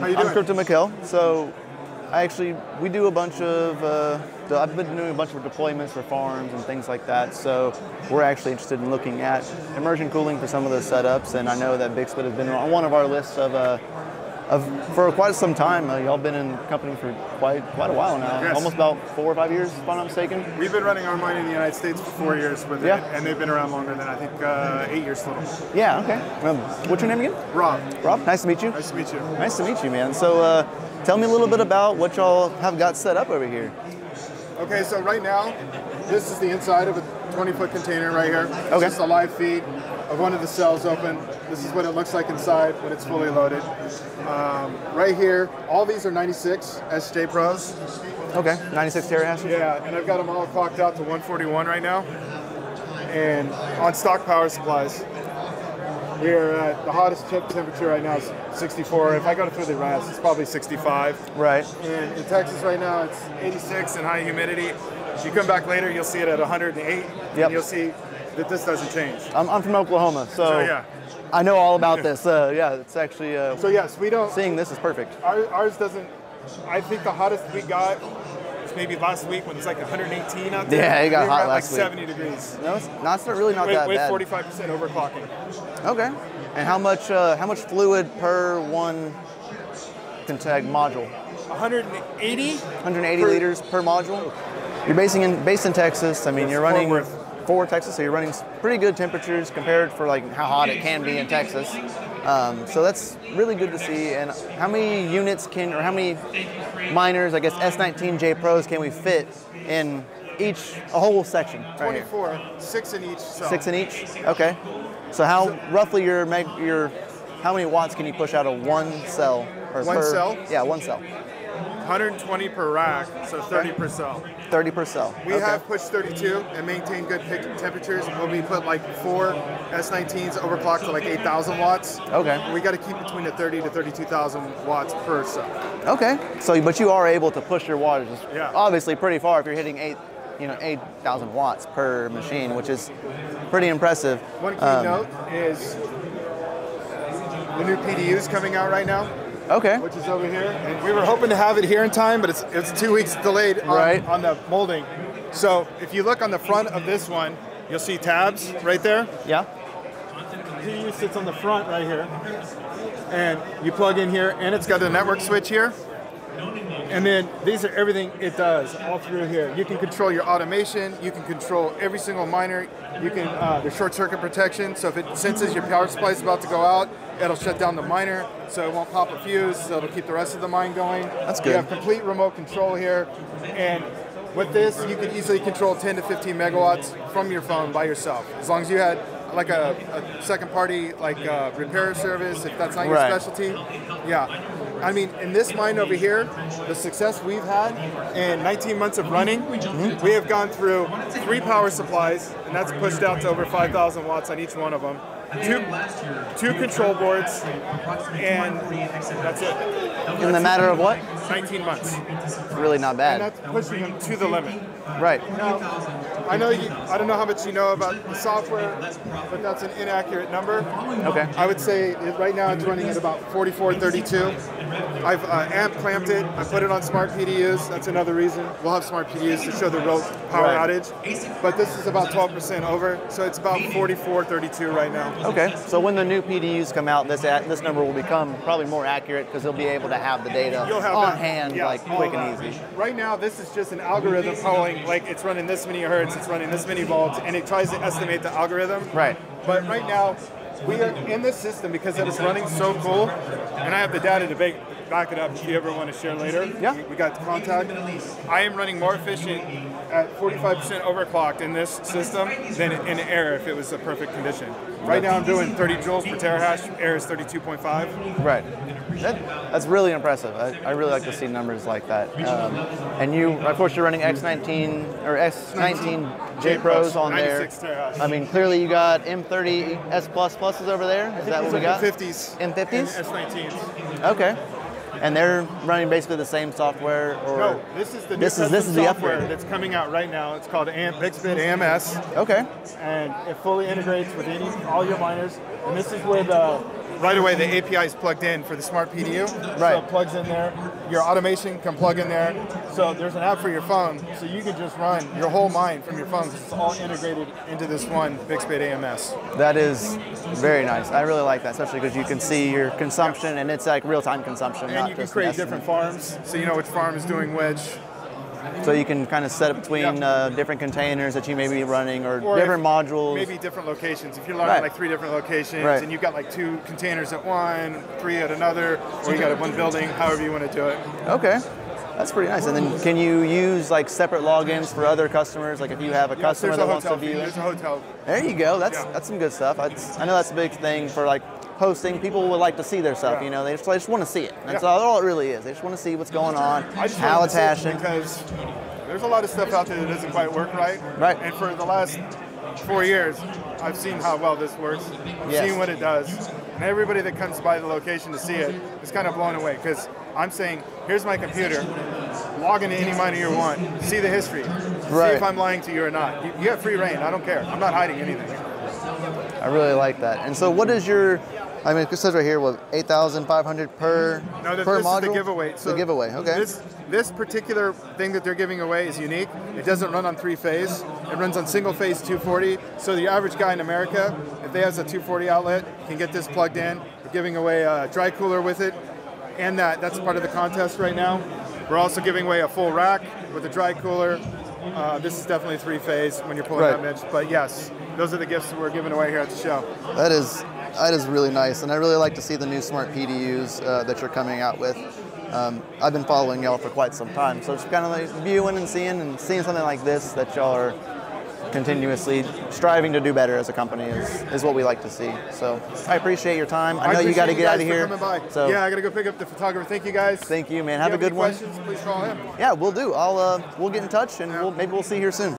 How you I'm doing? Crypto Mykel. So I actually we do a bunch of uh, I've been doing a bunch of deployments for farms and things like that. So we're actually interested in looking at immersion cooling for some of those setups. And I know that BiXBiT has been on one of our lists of. Uh, of, for quite some time, uh, y'all been in the company for quite quite a while now, Yes. almost about four or five years, if I'm not mistaken. We've been running our mine in the United States for four years with Yeah. it, and they've been around longer than I think uh, eight years total. Yeah, okay. Um, what's your name again? Rob, Rob. Nice to meet you. nice to meet you. Nice to meet you, man. So, uh, tell me a little bit about what y'all have got set up over here. Okay, so right now, this is the inside of a 20 foot container right here. It's Okay. just a live feed of one of the cells open. This is what it looks like inside when it's fully loaded. Um, right here, all these are 96 SJ Pros. Okay, 96 terahash. Yeah, and I've got them all clocked out to 141 right now. And on stock power supplies, we're at the hottest chip temperature right now is 64. If I go to through the RAS, it's probably 65. Right. And in Texas right now, it's 86 and high humidity. If you come back later, you'll see it at 108. Yep. And you'll see that this doesn't change. I'm, I'm from Oklahoma, so So, yeah. I know all about this. Uh, yeah, it's actually uh, So yes, we don't. seeing this is perfect. Our, ours doesn't. I think the hottest we got was maybe last week when it's like 118 out there. Yeah, it got we hot last like week. 70 degrees. No, it's not, it's really not With, that with bad. 45% overclocking. Okay. And how much uh, how much fluid per one Contag module? 180. 180 Per- liters per module. You're basing in based in Texas. I mean, Yes, you're running Fort Worth. Fort Texas, so you're running pretty good temperatures compared for like how hot it can be in Texas. Um, so that's really good to see. And how many units can, or how many miners, I guess S19J Pros, can we fit in each a whole section? Right here? 24, six in each cell. Six in each. Okay. So how roughly your meg your how many watts can you push out of one cell? Or One per- cell? Yeah, one cell. 120 per rack, so 30 per cell. 30 per cell. We Okay. have pushed 32 and maintained good temperatures. When we put like four S19s overclocked to like 8,000 watts, Okay. we got to keep between the 30 to 32,000 watts per cell. Okay. So, but you are able to push your wattage Yeah. obviously pretty far if you're hitting eight, you know, 8,000 watts per machine, which is pretty impressive. One key Um, note is the new PDUs coming out right now, Okay. which is over here. And we were hoping to have it here in time, but it's, it's two weeks delayed on, Right. on the molding. So if you look on the front of this one, you'll see tabs right there. Yeah. PDU sits on the front right here, and you plug in here, and it's got a network switch here. And then these are everything it does all through here. You can control your automation. You can control every single miner. You can uh, the short circuit protection. So if it senses your power supply is about to go out, it'll shut down the miner, so it won't pop a fuse. So it'll keep the rest of the mine going. That's good. You have complete remote control here, and with this, you can easily control 10 to 15 megawatts from your phone by yourself, as long as you had like a, a second party like uh, repair service if that's not your Right. specialty. Yeah. I mean in this mine over here the success we've had in 19 months of running we have gone through three power supplies and that's pushed out to over 5000 watts on each one of them. Two, two control boards and that's it. In the matter of what? 19 months Really not and bad. that's pushing him to the limit Right. Now, I know you, I don't know how much you know about the software, but that's an inaccurate number. Okay. I would say it, right now it's running at about 4432. I've uh, amp clamped it. I put it on smart PDUs. That's another reason. We'll have smart PDUs to show the real power Right. outage. But this is about 12% over, so it's about 4432 right now. Okay. So when the new PDUs come out, this at, this number will become probably more accurate because they'll be able to have the data You'll have on that. hand, Yeah, like quick and easy. Right now, this is just an algorithm calling, like it's running this many hertz, it's running this many volts, and it tries to estimate the algorithm. Right. But right now, we are in this system because it is running so cool, and I have the data to back, back it up if you ever want to share later. Yeah. We, we got the contact. I am running more efficient at 45% overclocked in this system than in air if it was a perfect condition. Right now, I'm doing 30 joules per terahash. Air is 32.5. Right. That, that's really impressive. I, I really like to see numbers like that. Um, and you, of course, you're running X19 or S19 J Pros on there. I mean, clearly you got M30 S plus pluses over there. Is that what we got? 50s. M50s? S19s. Okay. And they're running basically the same software, or No, this is the new This is- this is the software upgrade. that's coming out right now. It's called AM, Bixbit AMS, okay. and it fully integrates with any all your miners. And this is where the uh, right away the API is plugged in for the smart PDU. So Right. it plugs in there. Your automation can plug in there. So there's an app for your phone, so you can just run your whole mind from your phone 'cause it's all integrated into this one Bixbit AMS. That is very nice. I really like that, especially because you can see your consumption and it's like real-time consumption. And you can create different farms, so you know which farm is doing which. So you can kind of set it between Yeah. uh, different containers that you may be running or, Or different if- modules. Maybe different locations. If you're running Right. like three different locations Right. and you've got like two containers at one, three at another, or you got it one building, however you want to do it. Okay. That's pretty nice. And then can you use like separate logins for other customers? Like if you have a Yes, customer that a wants to view? There's a hotel. There you go. That's Yeah. that's some good stuff. That's, I know that's a big thing for like hosting. People would like to see their stuff. Yeah. You know, they just, they just want to see it. That's Yeah. all, it really is. They just want to see what's going on, how it's hashing. because there's a lot of stuff out there that doesn't quite work right. Right. And for the last four years, I've seen how well this works. I've Yes. seen what it does. And everybody that comes by the location to see it is kind of blown away because I'm saying, here's my computer, log into any miner you want, see the history, right. see if I'm lying to you or not. You, you have free reign. I don't care. I'm not hiding anything. I really like that. And so, what is your? I mean, it says right here, what eight thousand five hundred per No, this, per this module? is the giveaway. the giveaway. Okay. This this particular thing that they're giving away is unique. It doesn't run on three phase. It runs on single phase 240. So the average guy in America, if they has a 240 outlet, can get this plugged in. We're giving away a dry cooler with it, and that that's part of the contest right now. We're also giving away a full rack with a dry cooler. Uh, this is definitely three phase when you're pulling Right. that Mitch. But yes, those are the gifts that we're giving away here at the show. That is that is really nice, and I really like to see the new smart PDUs uh, that you're coming out with. Um, I've been following y'all for quite some time, so it's kind of like viewing and seeing and seeing something like this that y'all are continuously striving to do better as a company is, is what we like to see. So I appreciate your time. I know you got to get out of here. Coming by. So yeah, I got to go pick up the photographer. Thank you guys. thank you, man. Have you a good any one. Questions? Please call him. Yeah, we'll do. I'll uh, we'll get in touch and we'll, maybe we'll see you here soon.